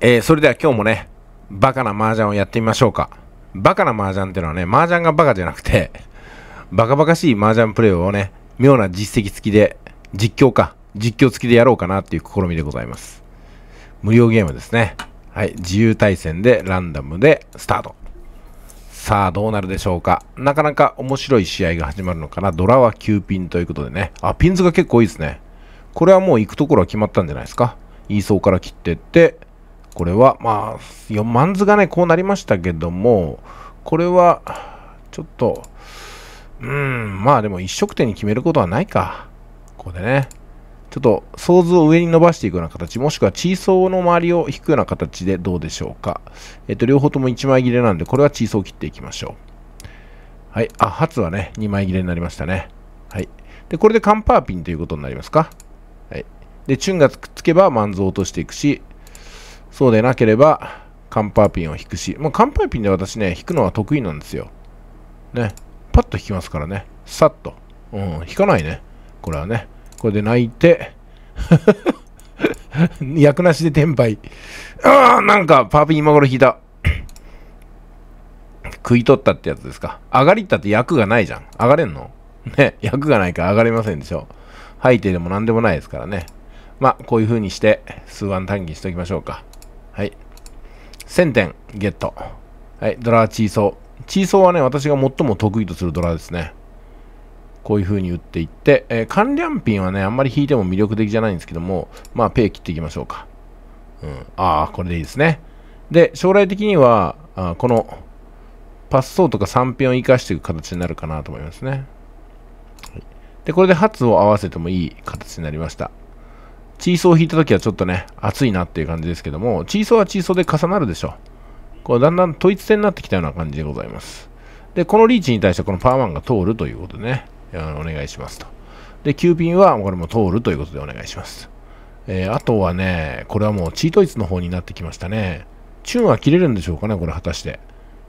えー、それでは今日もね、バカな麻雀をやってみましょうか。バカな麻雀っていうのはね、麻雀がバカじゃなくて、バカバカしい麻雀プレイをね、妙な実績付きで、実況か、実況付きでやろうかなっていう試みでございます。無料ゲームですね。はい、自由対戦でランダムでスタート。さあ、どうなるでしょうか。なかなか面白い試合が始まるのかな。ドラは9ピンということでね。あ、ピンズが結構いいですね。これはもう行くところは決まったんじゃないですか。イーソーから切ってって、これは、まあ、4万図がね、こうなりましたけども、これは、ちょっと、うん、まあでも一色点に決めることはないか。ここでね。ちょっと、想像を上に伸ばしていくような形、もしくはチーソーの周りを引くような形でどうでしょうか。えっ、と、両方とも1枚切れなんで、これはチーソーを切っていきましょう。はい。あ、初はね、2枚切れになりましたね。はい。で、これでカンパーピンということになりますか。はい。で、チュンがくっつけば、マンズを落としていくし、そうでなければ、カンパーピンを引くし、もうカンパーピンで私ね、引くのは得意なんですよ。ね。パッと引きますからね。さっと。うん、引かないね。これはね。これで泣いて、役なしで転売。ああ、なんか、パーピン今頃引いた。食い取ったってやつですか。上がりったって役がないじゃん。上がれんの？ね、役がないから上がれませんでしょ。吐いてでも何でもないですからね。まあ、こういう風にして、数腕短期しておきましょうか。はい。1000点ゲット。はい、ドラーチーソー。チーソーはね、私が最も得意とするドラですね。こういう風に打っていって、えー、カンリャンピンはね、あんまり引いても魅力的じゃないんですけども、まあ、ペイ切っていきましょうか。うん。ああ、これでいいですね。で、将来的には、あこの、パスソーとか3ピンを生かしていく形になるかなと思いますね。で、これで発を合わせてもいい形になりました。チーソーを引いたときはちょっとね、熱いなっていう感じですけども、チーソーはチーソーで重なるでしょ。こうだんだん統一戦になってきたような感じでございます。で、このリーチに対してこのパーマンが通るということでね、お願いしますと。で、9ピンはこれも通るということでお願いします。えー、あとはね、これはもうチートイツの方になってきましたね。チューンは切れるんでしょうかね、これ果たして。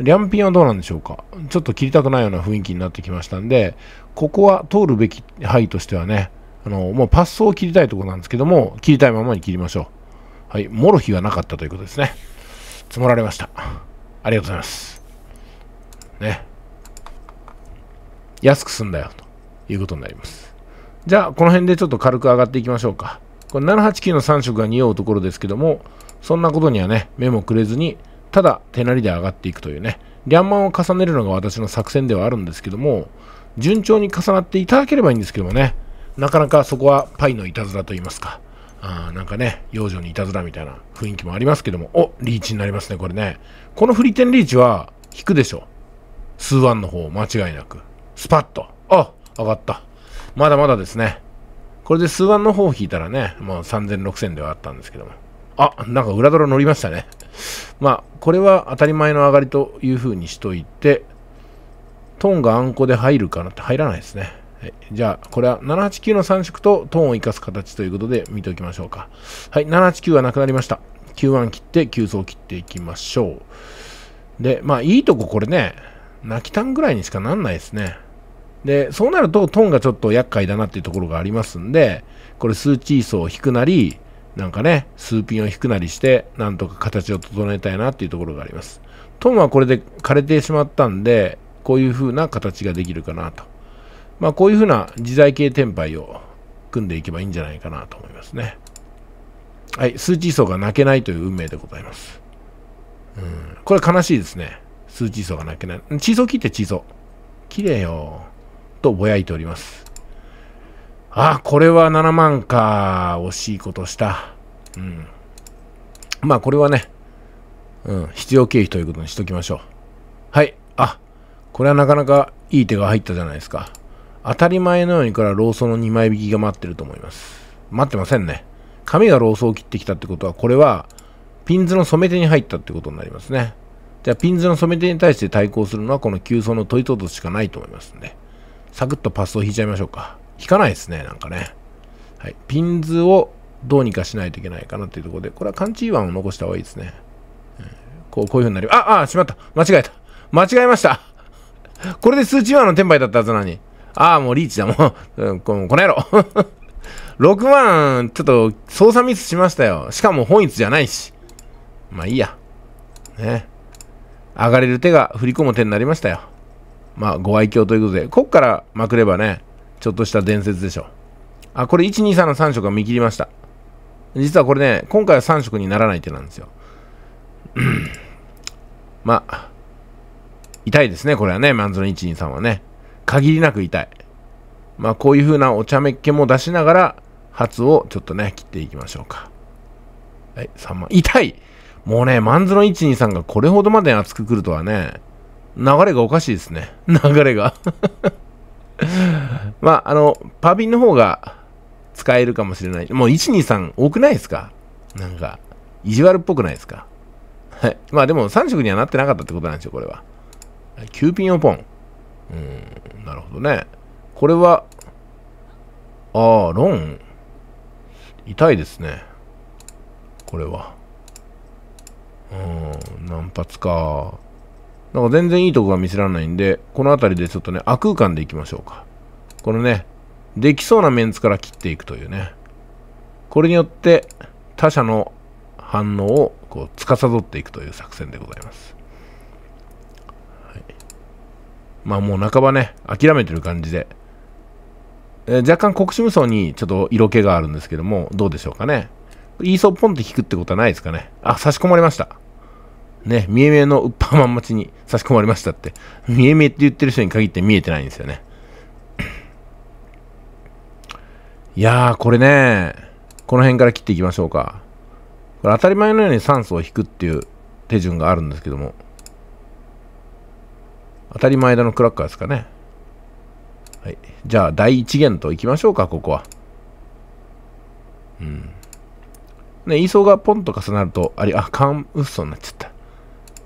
リャンピンはどうなんでしょうか。ちょっと切りたくないような雰囲気になってきましたんで、ここは通るべき範囲としてはね、あの、もうパッソを切りたいところなんですけども、切りたいままに切りましょう。はい、もろ火がなかったということですね。積もられました。ありがとうございます。ね。安く済んだよ、ということになります。じゃあ、この辺でちょっと軽く上がっていきましょうか。これ789の3色が匂うところですけども、そんなことにはね、目もくれずに、ただ手なりで上がっていくというね、リャンマンを重ねるのが私の作戦ではあるんですけども、順調に重なっていただければいいんですけどもね、なかなかそこはパイのいたずらと言いますか、あなんかね、幼女にいたずらみたいな雰囲気もありますけども、おリーチになりますね、これね。このフリテンリーチは引くでしょ。数ワンの方、間違いなく。スパッと。あ、上がった。まだまだですね。これで数ワンの方を引いたらね、もう3000、6000ではあったんですけども。あ、なんか裏ドラ乗りましたね。まあ、これは当たり前の上がりという風にしといて、トンがあんこで入るかなって入らないですね。はい、じゃあ、これは789の3色とトーンを生かす形ということで見ておきましょうか。はい、789はなくなりました。91切って、9層切っていきましょう。で、まあ、いいとここれね、泣きたんぐらいにしかなんないですね。で、そうなるとトーンがちょっと厄介だなっていうところがありますんで、これ数チーソーを引くなり、なんかね、数ピンを引くなりして、なんとか形を整えたいなっていうところがあります。トーンはこれで枯れてしまったんで、こういう風な形ができるかなと。まあ、こういうふうな自在系転売を組んでいけばいいんじゃないかなと思いますね。はい、数値層が泣けないという運命でございます。うん、これ悲しいですね。数値層が泣けない。地層切って地層。綺麗よ。とぼやいております。あ、これは7万か。惜しいことした。うん。まあ、これはね、うん、必要経費ということにしときましょう。はい。あ、これはなかなかいい手が入ったじゃないですか。当たり前のようにからローソンの2枚引きが待ってると思います。待ってませんね。紙がローソンを切ってきたってことは、これはピンズの染め手に入ったってことになりますね。じゃあピンズの染め手に対して対抗するのはこの急走のトイトートしかないと思いますんで、サクッとパスを引いちゃいましょうか。引かないですね、なんかね。はい。ピンズをどうにかしないといけないかなっていうところで、これはカンチーワンを残した方がいいですね。こう、こういう風になり、あ、あ、しまった。間違えた。間違えました。これで数値ワンの転売だったはずなのに。ああ、もうリーチだ、もう。うん、この野郎。6万、ちょっと操作ミスしましたよ。しかも本一じゃないし。まあいいや。ね。上がれる手が振り込む手になりましたよ。まあ、ご愛嬌ということで、こっからまくればね、ちょっとした伝説でしょ。あ、これ1、2、3の3色が見切りました。実はこれね、今回は3色にならない手なんですよ。まあ、痛いですね、これはね、マンズの1、2、3はね。限りなく痛い。まあ、こういう風なお茶目っ気も出しながら、発をちょっとね、切っていきましょうか。はい、3万。痛いもうね、マンズの1、2、3がこれほどまで熱くくるとはね、流れがおかしいですね。流れが まあ、あの、パービンの方が使えるかもしれない。もう1、2、3多くないですか？なんか、意地悪っぽくないですか？はい。まあでも3色にはなってなかったってことなんですよ、これは。9ピンをポン。うん、なるほどね。これは、ああ、ロン。痛いですね。これは。うん、何発か。なんか全然いいとこが見せられないんで、この辺りでちょっとね、悪空間でいきましょうか。このね、できそうなメンツから切っていくというね。これによって他者の反応をこう司っていくという作戦でございます。はい、まあもう半ばね、諦めてる感じで、えー、若干国士無双にちょっと色気があるんですけども、どうでしょうかね。イーソーポンって引くってことはないですかね。あ、差し込まれました。ね、見え見えのウッパーマン待ちに 差し込まれましたって。見え見えって言ってる人に限って見えてないんですよね。いやー、これね、この辺から切っていきましょうか。これ当たり前のように酸素を引くっていう手順があるんですけども。当たり前だのクラッカーですかね。はい。じゃあ、第一元といきましょうか、ここは。うん。ね、位相がポンと重なると、あり、あ、カンウッソになっちゃった。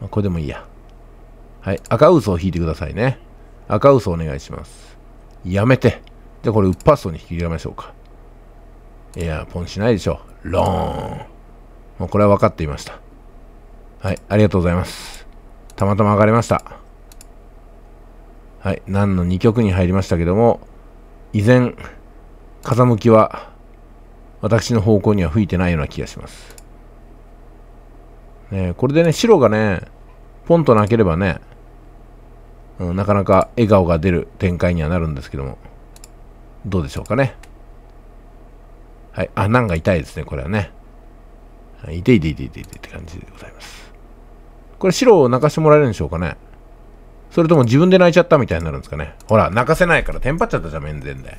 まあ、これでもいいや。はい。赤ウソを引いてくださいね。赤ウソお願いします。やめて。じゃあこれ、ウッパーソに引き入れましょうか。いや、ポンしないでしょ。ローン。もうこれは分かっていました。はい。ありがとうございます。たまたま上がりました。はい。何の2曲に入りましたけども、依然、風向きは私の方向には吹いてないような気がします。ね、これでね、白がね、ポンとなければね、うん、なかなか笑顔が出る展開にはなるんですけども、どうでしょうかね。はい。あ、なんか痛いですね、これはね。いていていていていてって感じでございます。これ白を泣かしてもらえるんでしょうかね。それとも自分で泣いちゃったみたいになるんですかね。ほら、泣かせないからテンパっちゃったじゃん、面前で。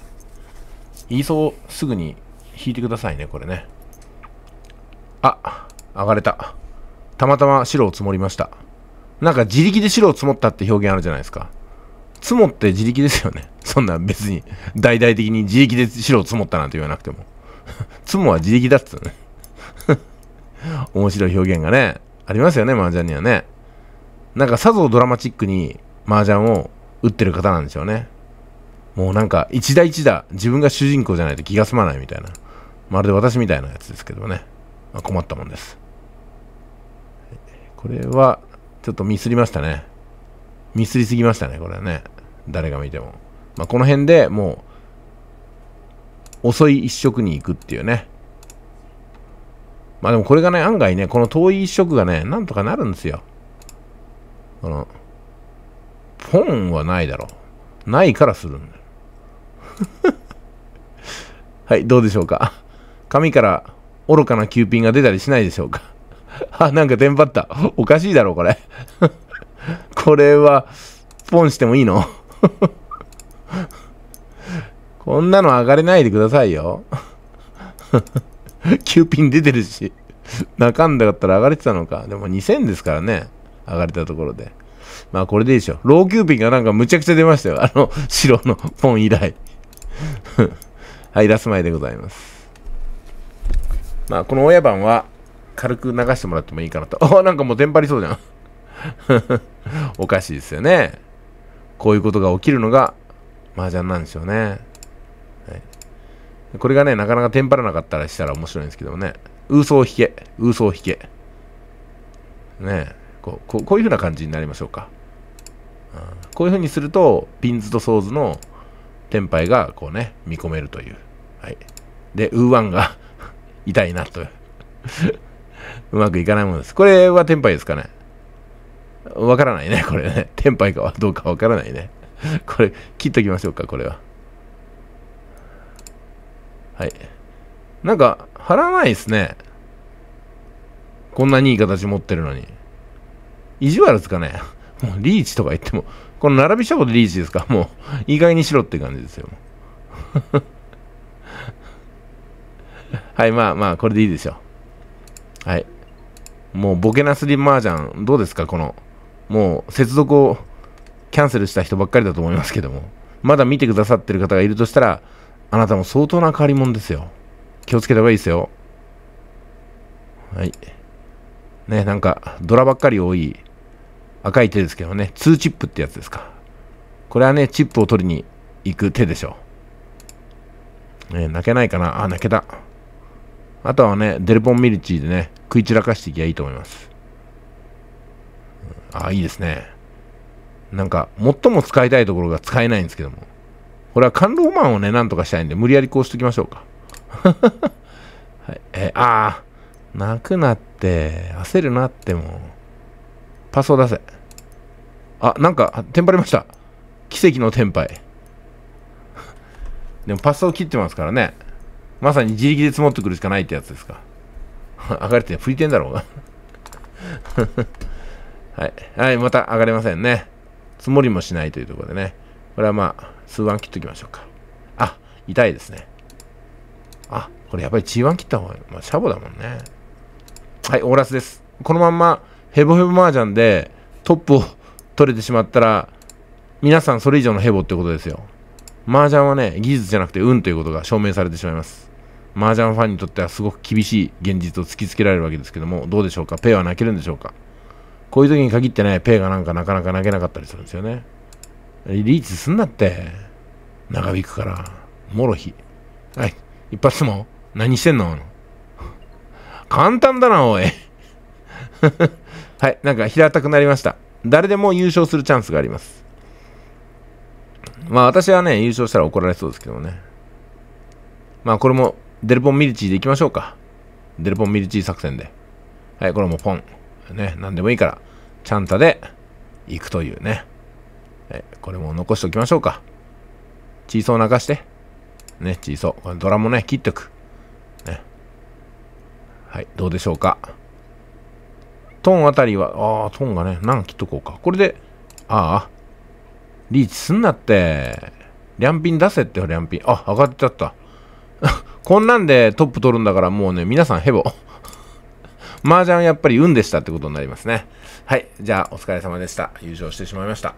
言いそうすぐに引いてくださいね、これね。あ、上がれた。たまたま白を積もりました。なんか自力で白を積もったって表現あるじゃないですか。積もって自力ですよね。そんな別に大々的に自力で白を積もったなんて言わなくても。積もは自力だっつうね。面白い表現がね、ありますよね、麻雀にはね。なんかさぞドラマチックに麻雀を打ってる方なんでしょうね。もうなんか一打一打自分が主人公じゃないと気が済まないみたいな。まるで私みたいなやつですけどね。まあ、困ったもんです。これは、ちょっとミスりましたね。ミスりすぎましたね、これはね。誰が見ても。まあ、この辺でもう、遅い一色に行くっていうね。まあでもこれがね、案外ね、この遠い一色がね、なんとかなるんですよ。この、ポンはないだろう。ないからするんだよ。はい、どうでしょうか。紙から愚かなキューピンが出たりしないでしょうか あ、なんかテンパった。おかしいだろ、これ これは、ポンしてもいいの？こんなの上がれないでくださいよ。キューピン出てるし。中んだかったら上がれてたのか。でも2000ですからね。上がれたところで。まあこれでいいでしょ。ローキューピンがなんかむちゃくちゃ出ましたよ。あの、白のポン以来。はい、ラス前でございます。まあ、この親番は軽く流してもらってもいいかなと。あ、なんかもうテンパりそうじゃん。おかしいですよね。こういうことが起きるのが麻雀なんでしょうね。はい、これがね、なかなかテンパらなかったらしたら面白いんですけどもね。ウーソー引け。ウーソー引け。ねえこうこうこういう風な感じになりましょうか。うん、こういう風にすると、ピンズとソーズのテンパイがこうね、見込めるという。はい。で、ウーワンが 痛いなと うまくいかないものです。これはテンパイですかねわからないね、これね。テンパイかはどうかわからないね。これ、切っときましょうか、これは。はい。なんか、貼らないですね。こんなにいい形持ってるのに。意地悪ですかね。もうリーチとか言っても、この並びしたことリーチですかもう、意外にしろって感じですよ。はい、まあまあ、これでいいでしょう。はい。もう、ボケなすり麻雀、どうですか？この、もう、接続をキャンセルした人ばっかりだと思いますけども、まだ見てくださってる方がいるとしたら、あなたも相当な変わり者ですよ。気をつけた方がいいですよ。はい。ね、なんか、ドラばっかり多い赤い手ですけどね、2チップってやつですか。これはね、チップを取りに行く手でしょう。ね、泣けないかなあ、泣けた。あとはね、デルポンミルチーでね、食い散らかしていきゃいいと思います。あ、いいですね。なんか、最も使いたいところが使えないんですけども。これは感動マンをね、なんとかしたいんで、無理やりこうしときましょうか。はい、えー、ああ、泣くなって、焦るなっても。パスを出せ。あ、なんか、テンパりました。奇跡のテンパイ。でもパスタを切ってますからね。まさに自力で積もってくるしかないってやつですか。上がれて、振りてんだろうが。はい。はい、また上がれませんね。積もりもしないというところでね。これはまあ、数腕切っときましょうか。あ、痛いですね。あ、これやっぱり G1 切った方が、まあ、シャボだもんね。はい、オーラスです。このまんま、ヘボヘボ麻雀でトップを取れてしまったら、皆さんそれ以上のヘボってことですよ。麻雀はね、技術じゃなくて運ということが証明されてしまいます。麻雀ファンにとってはすごく厳しい現実を突きつけられるわけですけども、どうでしょうか？ペイは泣けるんでしょうか？こういう時に限ってね、ペイがなんかなかなか泣けなかったりするんですよね。リーチすんなって。長引くから。もろひ。はい。一発も何してんの 簡単だな、おい。はい。なんか平たくなりました。誰でも優勝するチャンスがあります。まあ私はね、優勝したら怒られそうですけどね。まあこれもデルポンミルチーでいきましょうか。デルポンミルチー作戦で。はい、これもポン。ね、何でもいいから、チャンタで行くというね。はい、これも残しておきましょうか。チーソー泣かして。ね、チーソー。これドラもね、切っておく。ね。はい、どうでしょうか。トンあたりは、ああ、トーンがね、何切っとこうか。これで、ああ、リーチすんなって。リャンピン出せって、リャンピン。あ、上がっちゃった。こんなんでトップ取るんだからもうね、皆さんヘボ。麻雀やっぱり運でしたってことになりますね。はい。じゃあ、お疲れ様でした。優勝してしまいました。